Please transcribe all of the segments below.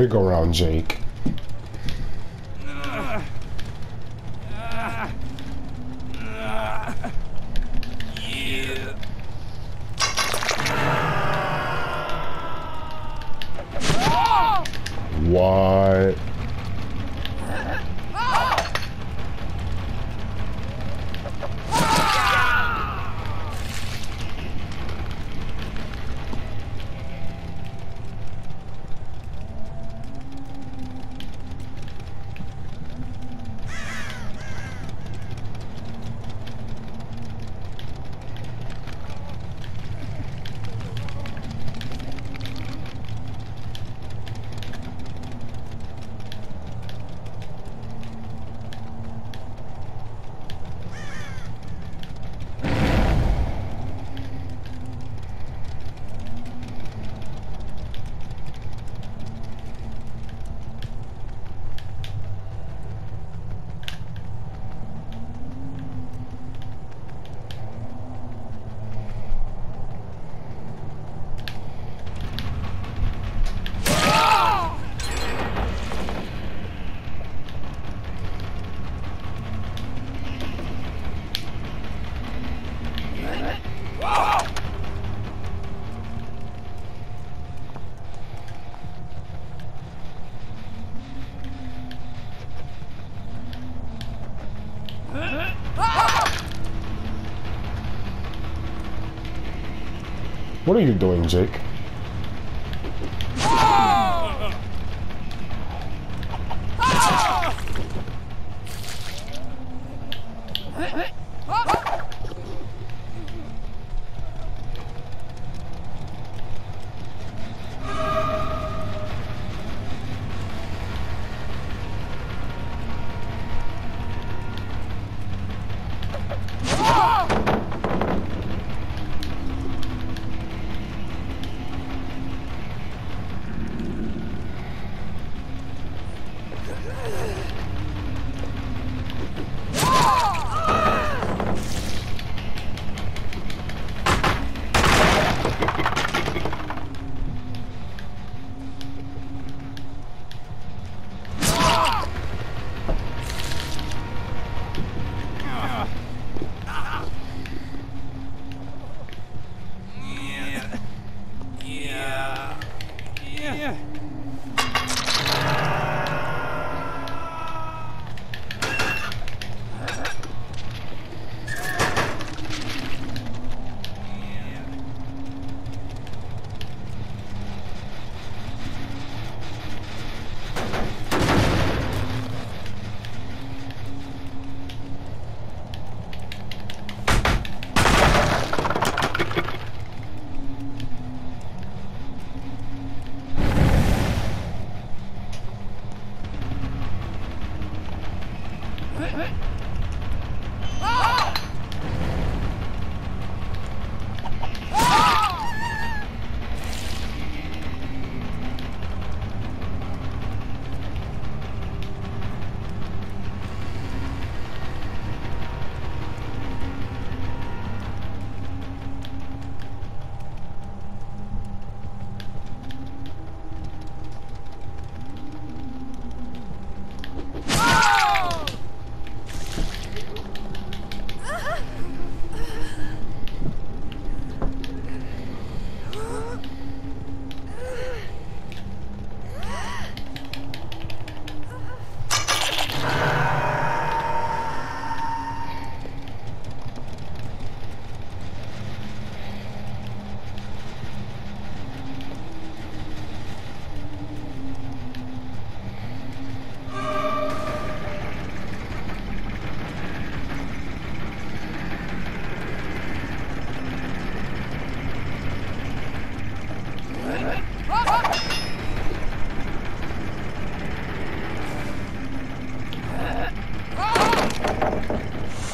Merry-go-round, Jake. What? What are you doing, Jake?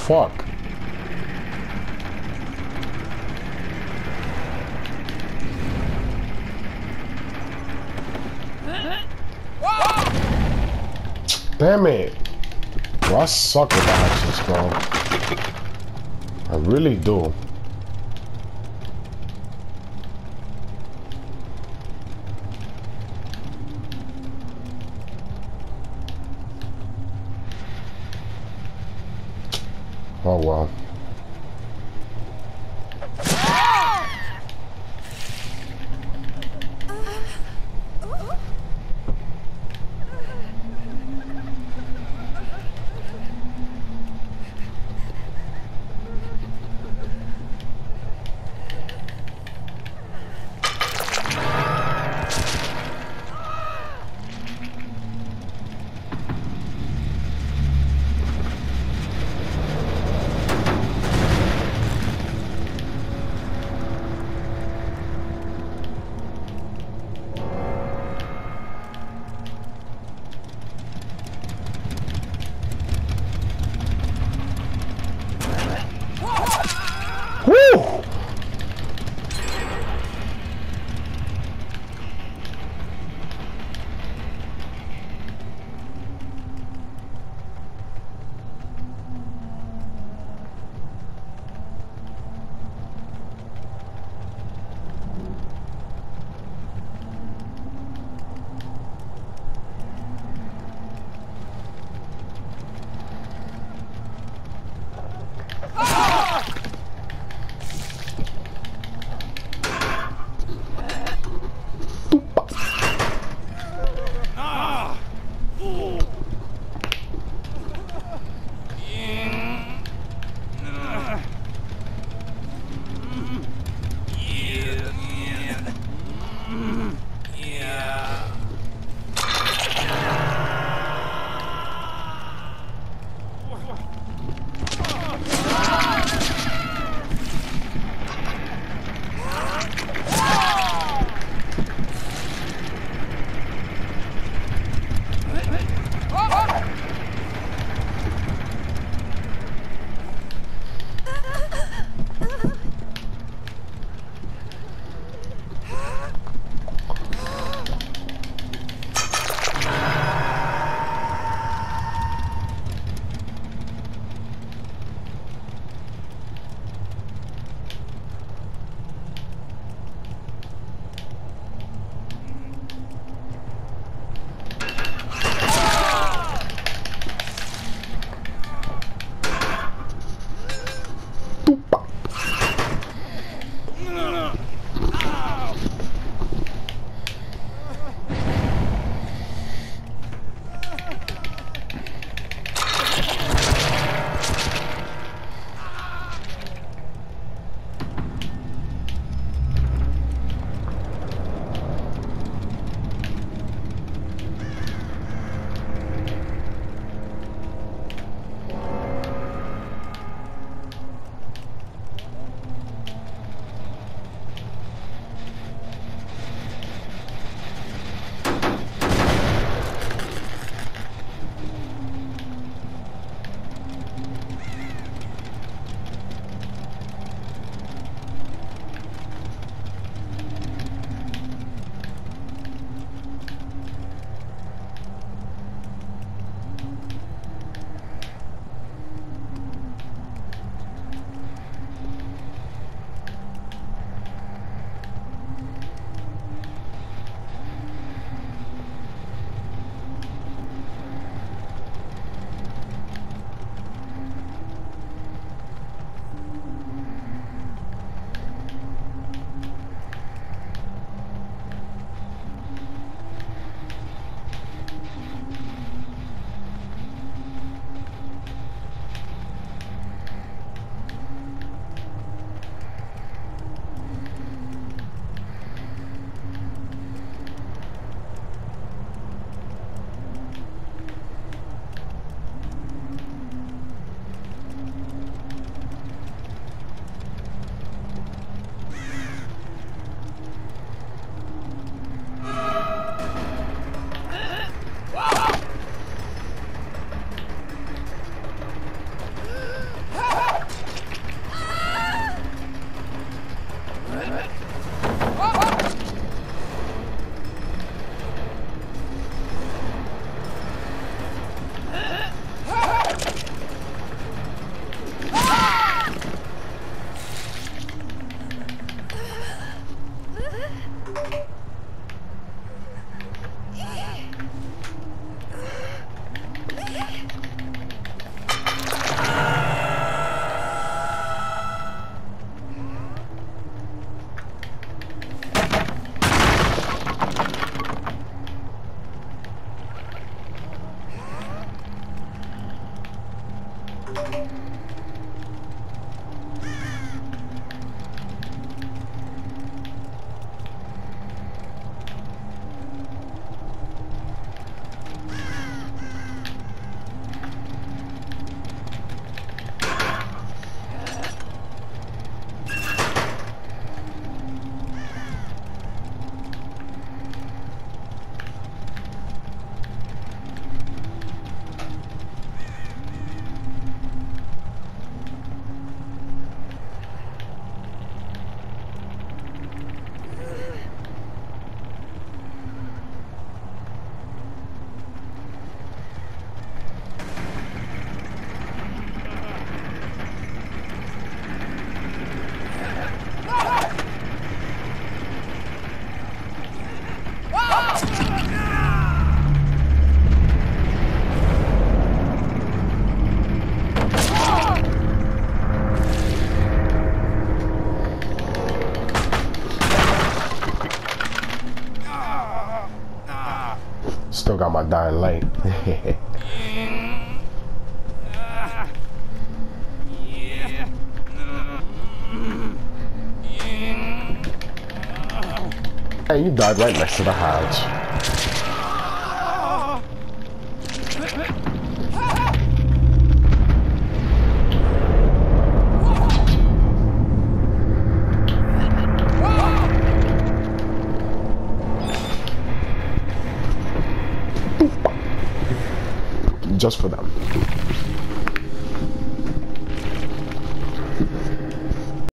Fuck. Damn it. Bro, I suck with the actions, bro. I really do. Oh well. Got my hey, you died right next to the hatch. Just for them.